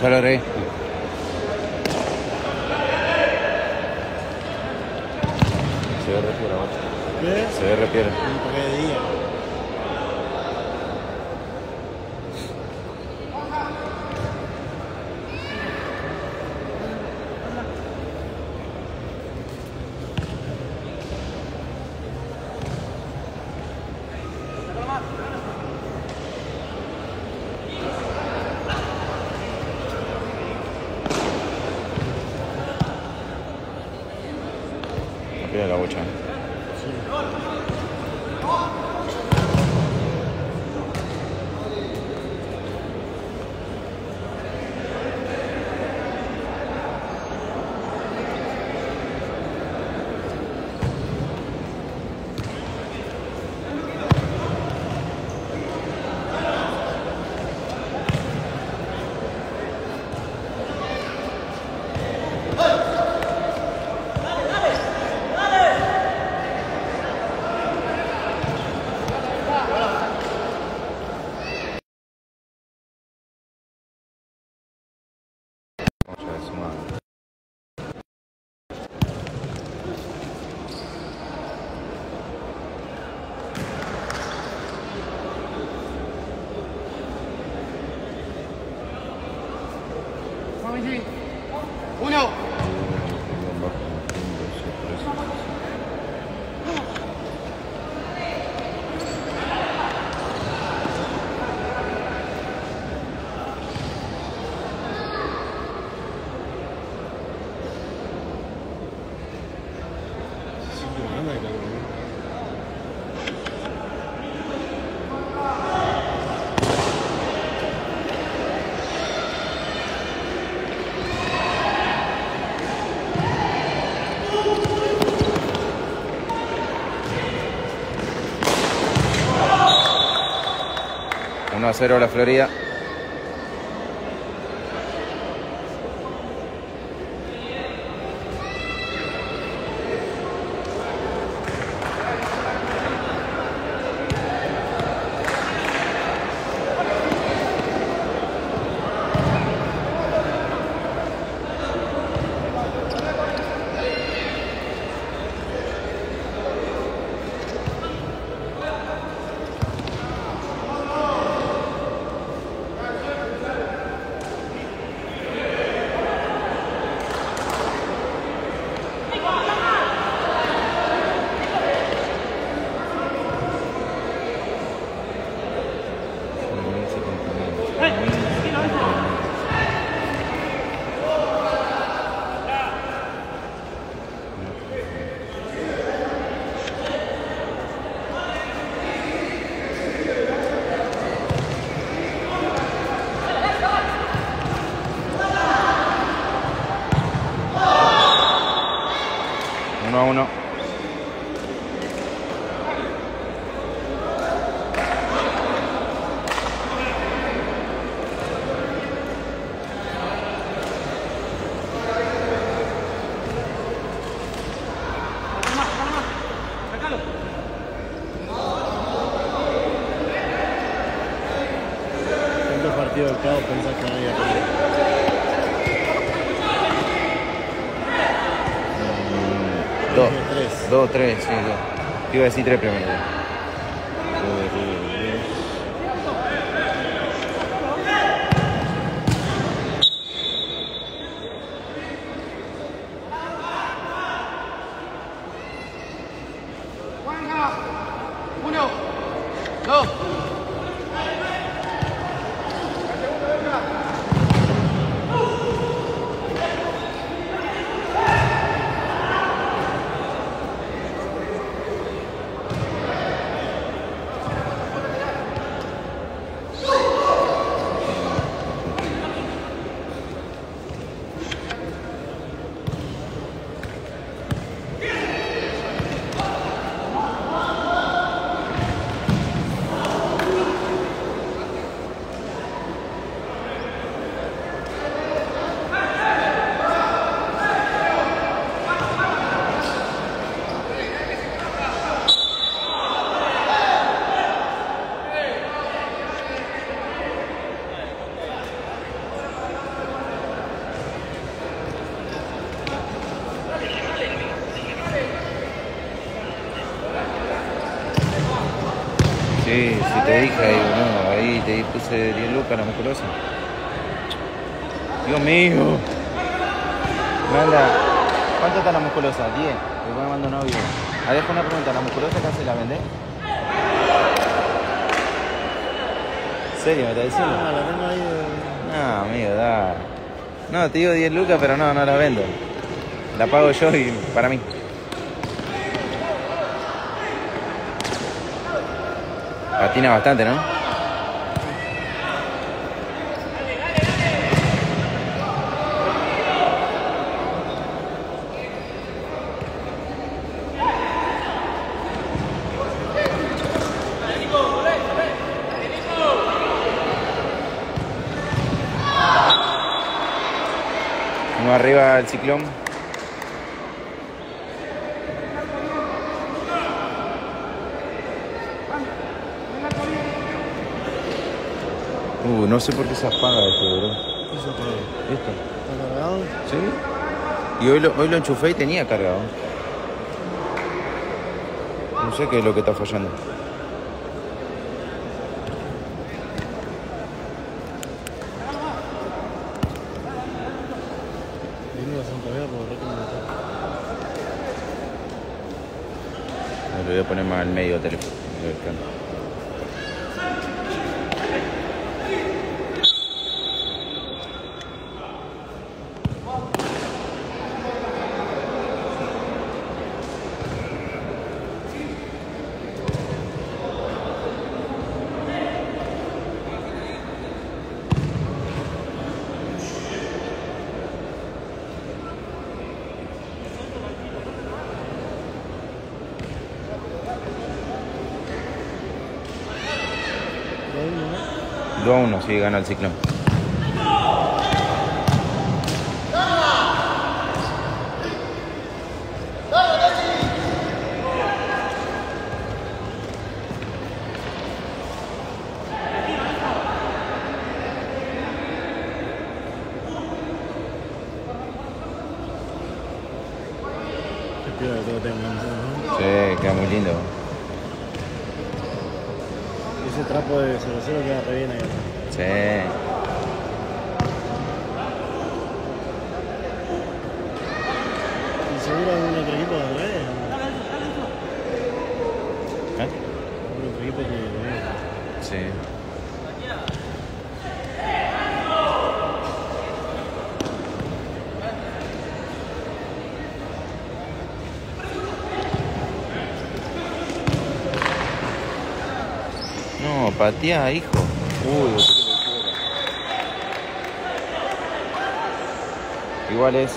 Ya lo haré. Se ve macho. ¿Qué? Se ve día. Repiera 0 a la Florida. Te iba a decir tres primero. Uno. Dos. Sí, si te dije ahí, no, ahí te puse 10 lucas la musculosa. Dios mío. Manda, ¿cuánto está la musculosa? 10. Después me manda un audio. Ah, dejo una pregunta, ¿la musculosa se la vende? ¿En serio me está diciendo? Ah, la tengo ahí. eh. No, amigo, da. No, te digo 10 lucas, pero no, no la vendo. La pago yo y para mí. Patina bastante, ¿no? Arriba el ciclón. Uh, no sé por qué se apaga esto, bro. Eso todo. ¿Esto? ¿Está cargado? ¿Sí? Y hoy lo, hoy lo enchufé y tenía cargado. No sé qué es lo que está fallando. Lo voy a poner más al medio del teléfono. del canto. Lo vino, ¿no? 2 a 1, sí, gana el ciclón. Espero que todo tenga ¿no? Sí, queda muy lindo. Ese trapo de 0-0 queda re bien ahí. ¿no? Sí. ¿Y seguro algún otro equipo de redes? ¿Eh? ¿Algún otro equipo que lo vea? Sí. No, patea, hijo. Uy. Igual es.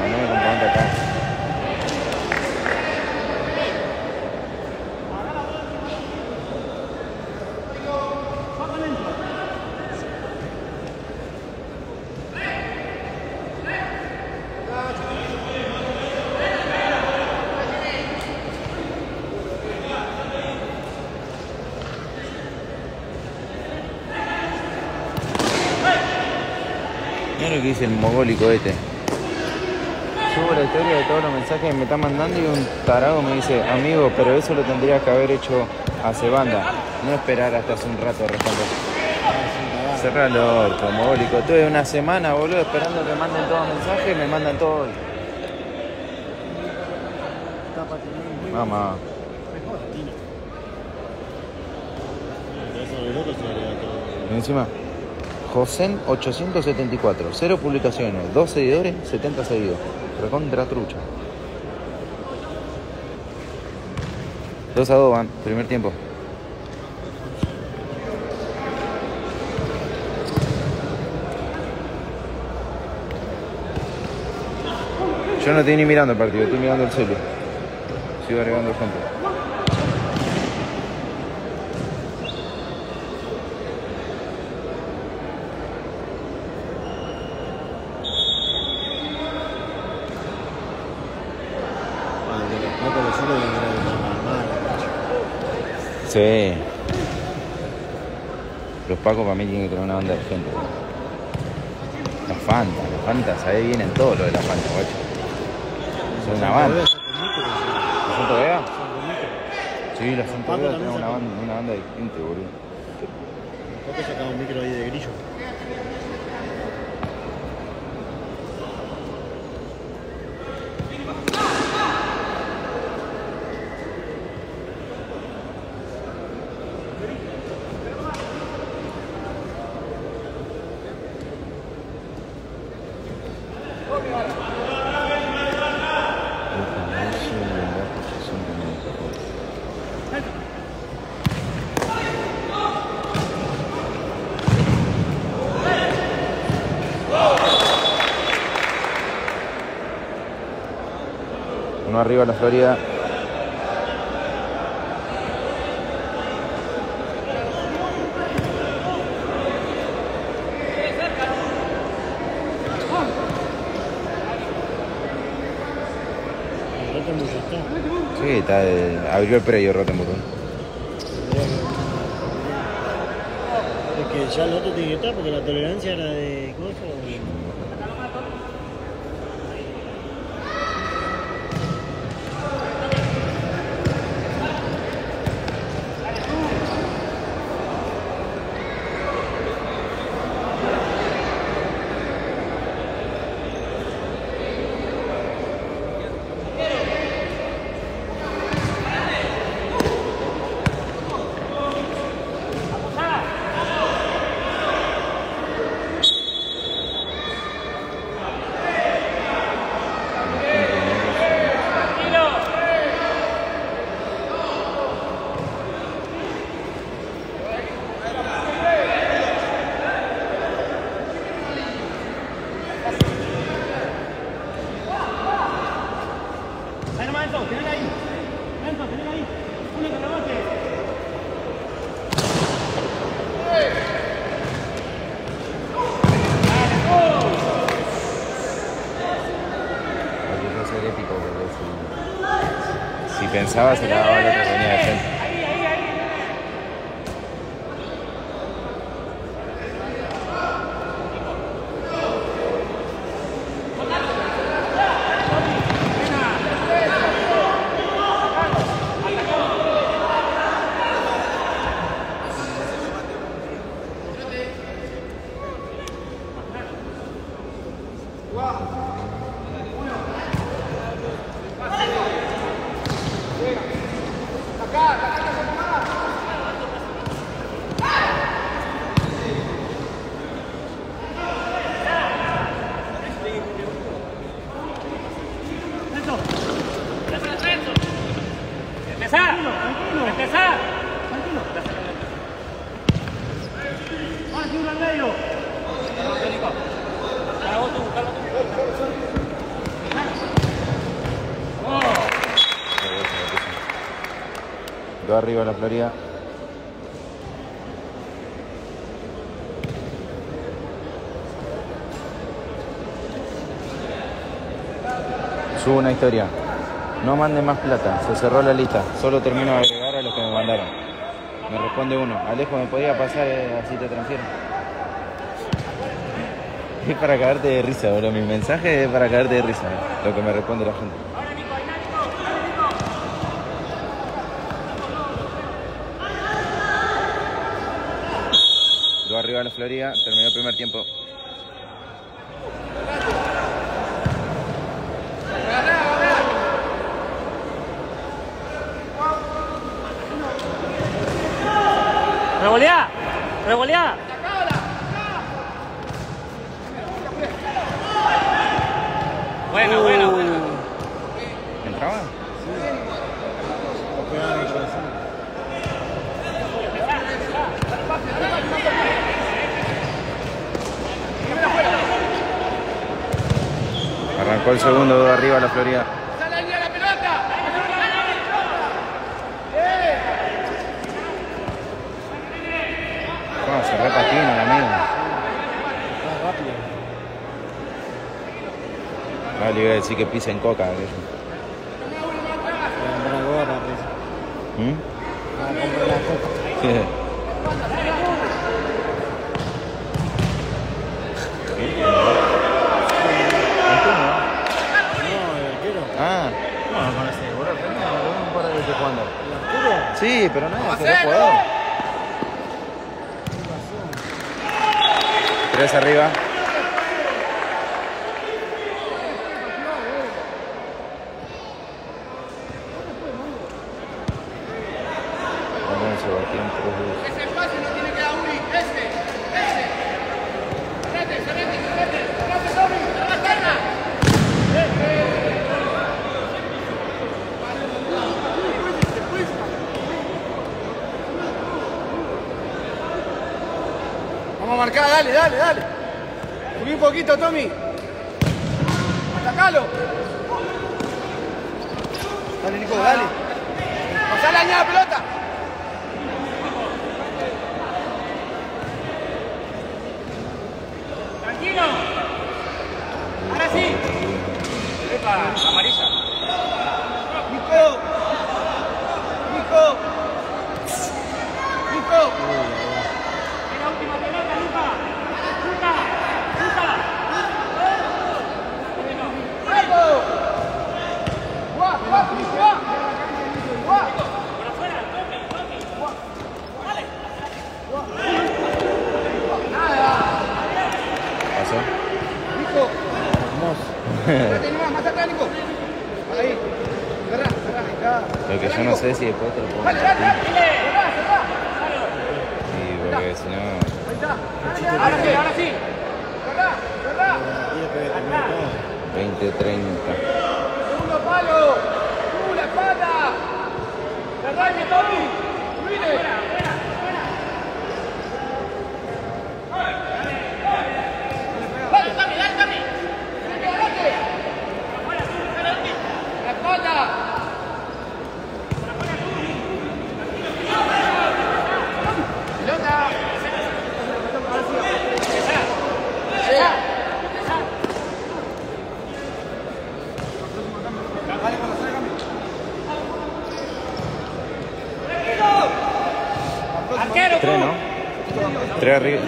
No, no me comprometo acá. Mira lo que dice el mogólico este. Subo la historia de todos los mensajes que me están mandando y un tarado me dice, amigo, pero eso lo tendrías que haber hecho hace banda, no esperar hasta hace un rato a responder. Cerra el orto, mogólico. Estuve una semana, boludo, esperando que manden todos los mensajes y me mandan todo hoy. Está patinando. Mamá. Y encima, Josen 874, cero publicaciones, dos seguidores, 70 seguidos. Recontra trucha. 2 a 2 van, primer tiempo. Yo no estoy ni mirando el partido, estoy mirando el celu. Sigo agregando gente. Sí. Los pacos para mí tienen que tener una banda de gente. boludo. La Fanta, la Fanta, ¿sabés? Vienen todo lo de la Fanta, guacho. Son una banda. ¿La Santa Vega? Sí, la Santa Vega tiene una banda, una banda gente, boludo. Poco sacaba un micro ahí de grillo. Uno arriba la Florida. Sí, está, eh, abrió el predio Rottenburg. Es que ya el otro tiene que estar porque la tolerancia era de cosas. Ahí nomás, Enzo, tenés ahí. Enzo, tenés ahí. Uno que rebote. Porque yo soy épico, porque pensaba se la daba otro que venía de. Empezá. Tranquilo. Uno al medio. Tú, cargo tú. Dos arriba la Florida. Subo una historia. No manden más plata, se cerró la lista. Solo termino de agregar a los que me mandaron. Me responde uno. Alejo, ¿me podía pasar eh, así te transfiero? Es para cagarte de risa, bro. Mi mensaje es para cagarte de risa. Lo que me responde la gente. Dos arriba la Florida, terminó el primer tiempo. Revoleá. Buena, buena, buena. ¿Entraba? Lo pegaban en el corazón. Arrancó el segundo, dos arriba la Florida. Ah, se repatina el amigo. Más rápido. Ah, le iba a decir que pisa en coca. buena gorra, pues. ¿Mm? Ah. Ah, lo lo un par de veces jugando. ¿El arquero? Sí, pero no, será jugador. Tres arriba. Bueno, Sebastián Cruz. Ese espacio no tiene que dar Uri. Ese. Ese. Cerrate, cerrate, cerrate. Cerrate, Tommy. Cerrate. Vamos a marcar, dale, dale, dale. Subí un poquito, Tommy.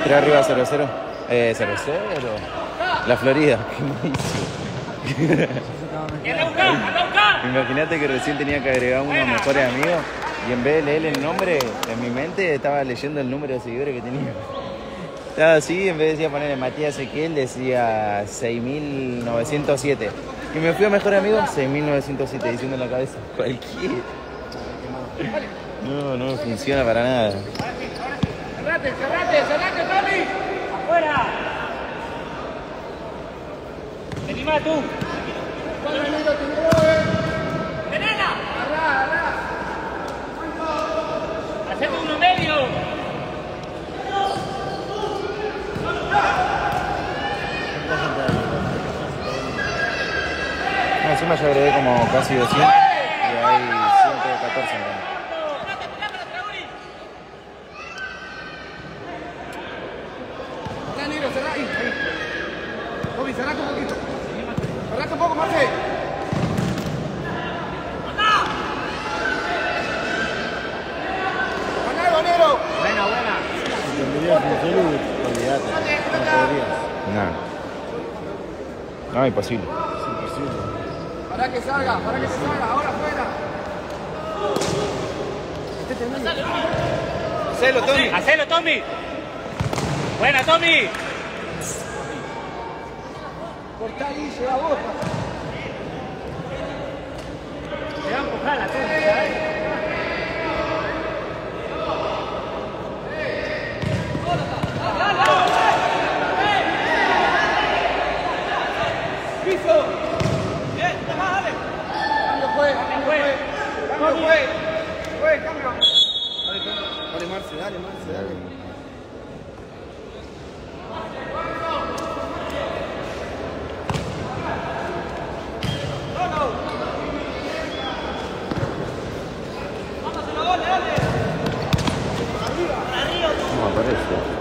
3 arriba 0 0. Eh, 0 0. La Florida. Imagínate que recién tenía que agregar unos mejores amigos y en vez de leer el nombre, en mi mente estaba leyendo el número de seguidores que tenía. Estaba así, en vez de decía ponerle Matías Ezequiel, decía 6907. Y me fui a mejor amigo 6907, diciendo en la cabeza. Cualquier. No, no funciona para nada. ¡Afuera! Vení más tú. ¡Venena! ¡Agarrá, agarrá! ¡Hacete uno medio! No, encima ya agregué como casi 200 y hay 114 en Cerrá, negro, cerrá. Ahí, ahí. Tommy, cerrate un poquito. Cerrate un poco, Marce. ¡Ganalo, negro! Buena, buena. Si tendrías un celu, olvídate. No podrías. No. No, imposible. Es imposible. Para que salga, para que se salga, ahora afuera. Hacelo, Tommy. Hacelo, Tommy. Buena, Tommy. Cortá ahí, lleva vos. Se va a empujar la Tommy. Piso. Dale, Marce, dale, Marce, dale. No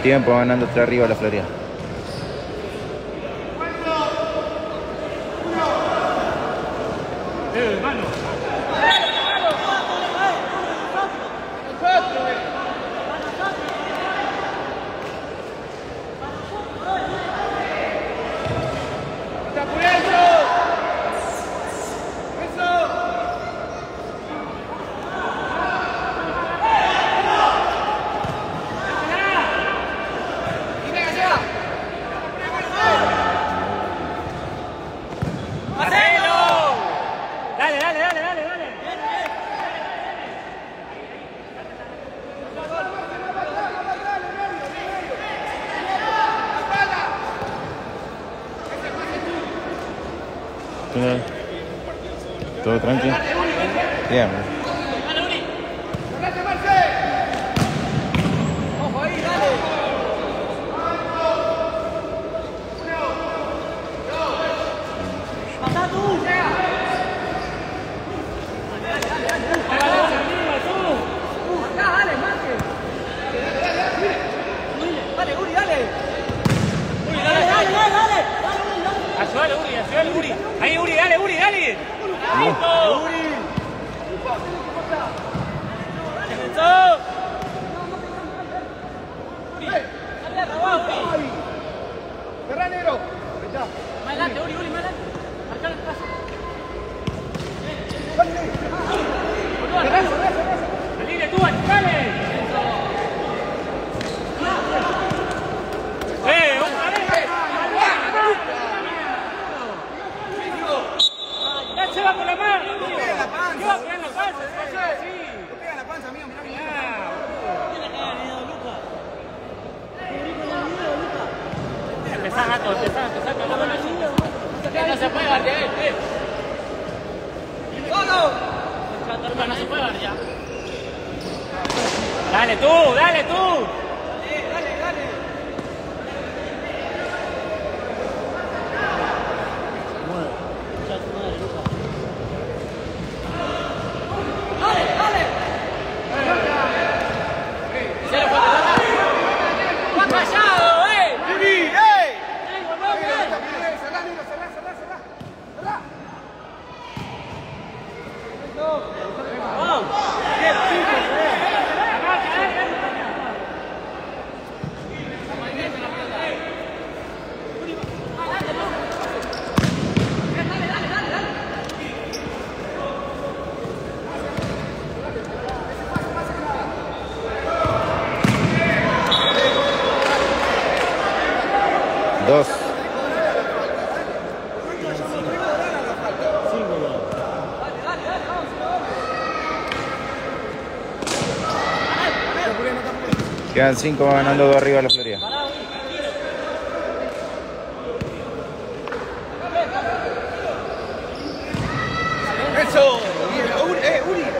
tiempo ganando 3 arriba a la Florida. al 5, va ganando 2 arriba la Florida. Eso, eh, Uri. Eh,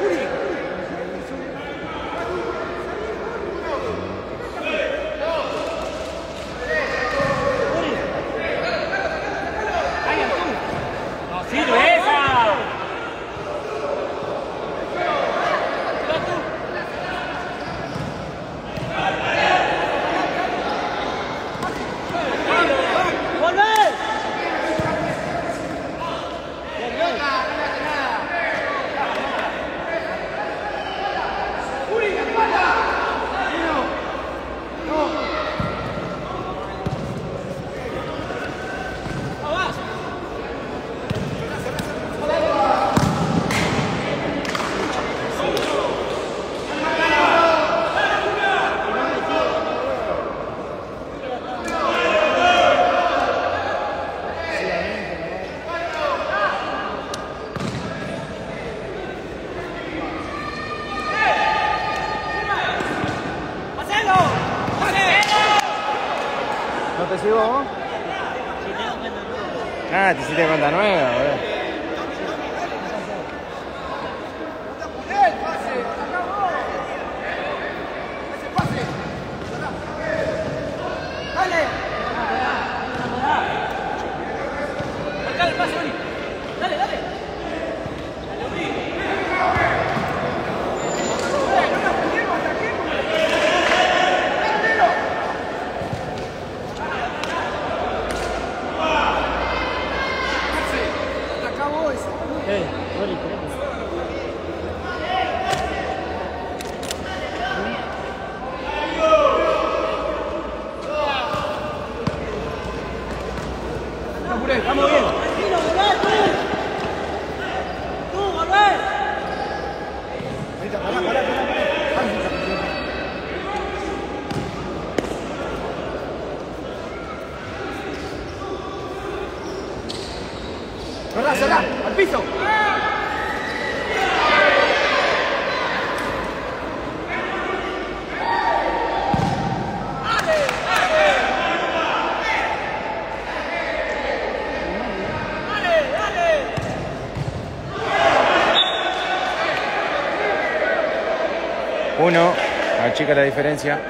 achica la diferencia.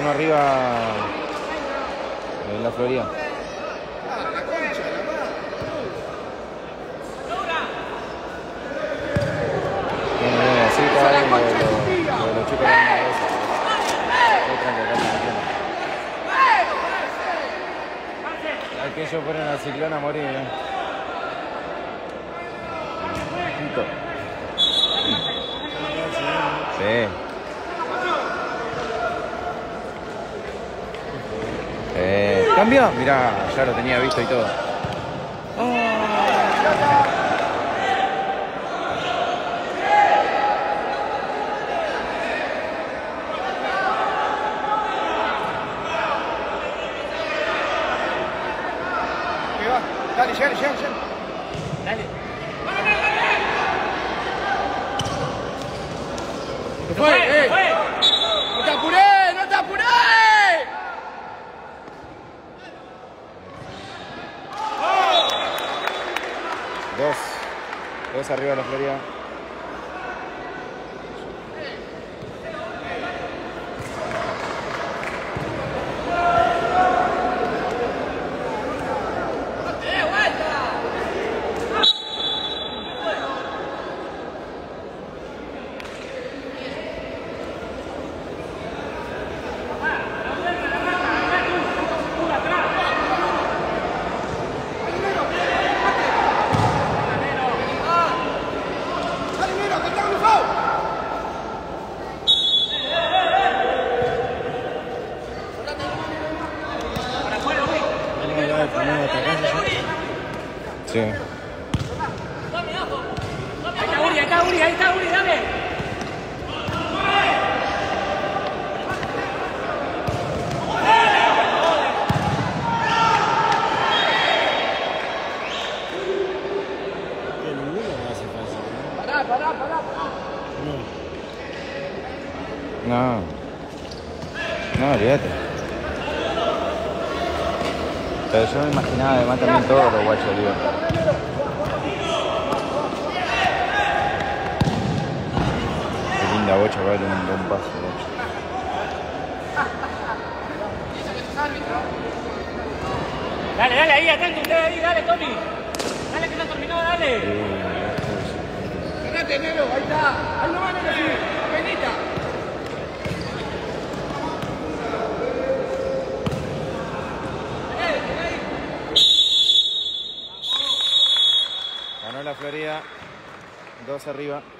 Uno arriba en la Florida. Ah, la concha, la madre. Bien, bien, así está bien, lo, lo, lo, lo chicos de una vez. Estoy tranquilo, tranquilo. Aquellos fueron al ciclón a morir, ¿eh? Quito. Sí. ¿Cambio? Mirá, ya lo tenía visto y todo. Dale, llegale, llegale, llegale. Dale. Se Se fue, fue, se eh. fue. ¡No te apuré! ¡No te apuré! Dos. Dos arriba de la Florida. ¡Dale, Nero, que está en el foul! ¿Cómo va el primero hasta acá? Sí. Ahí está Uri, ahí está Uri, ahí está Uri, dale. Que ninguno lo hace fácil. Pará, pará, pará, pará. ¿no? No. No. No, olvídate. Pero imaginaba además también todos los guachos, digo. Qué linda bocha, vale un buen paso, bocha. Dale, dale, ahí, atento usted ahí, dale, Tommy. Dale, que no ha terminado, dale. Ganate, Nero, ahí está. Ahí no va, Nero, sí. Penita. Ganó la Florida. Dos arriba.